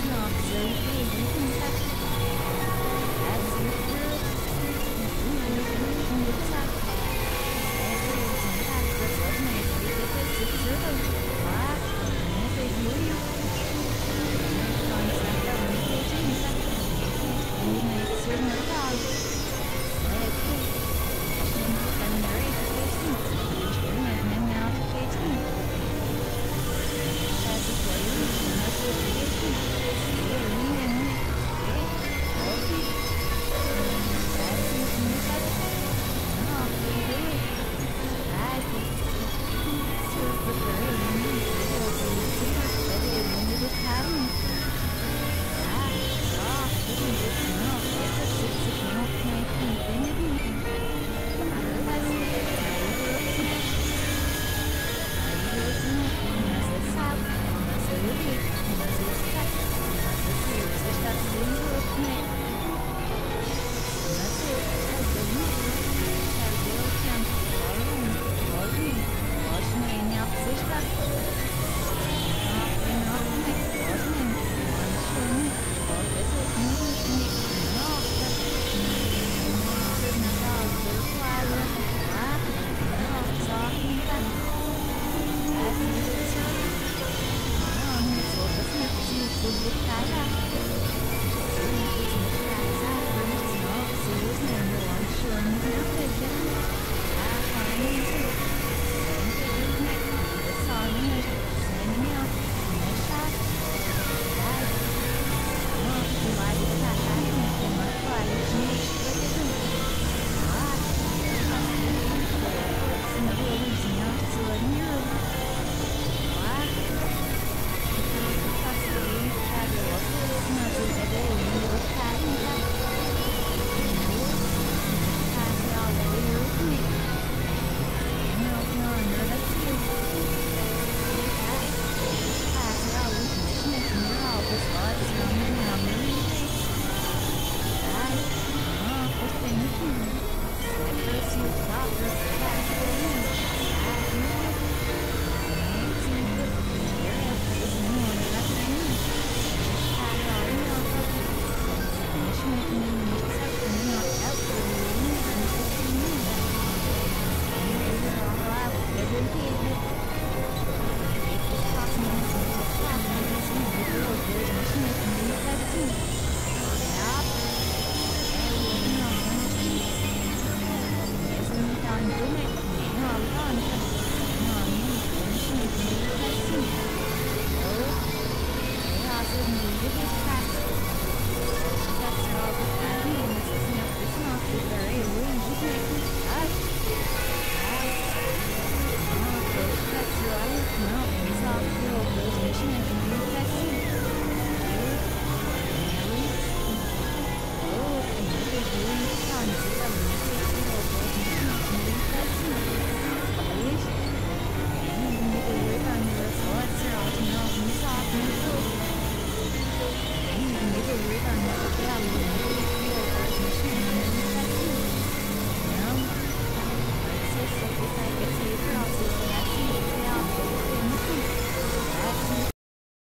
色人非一定。Mercy of darkness, Mm-hmm.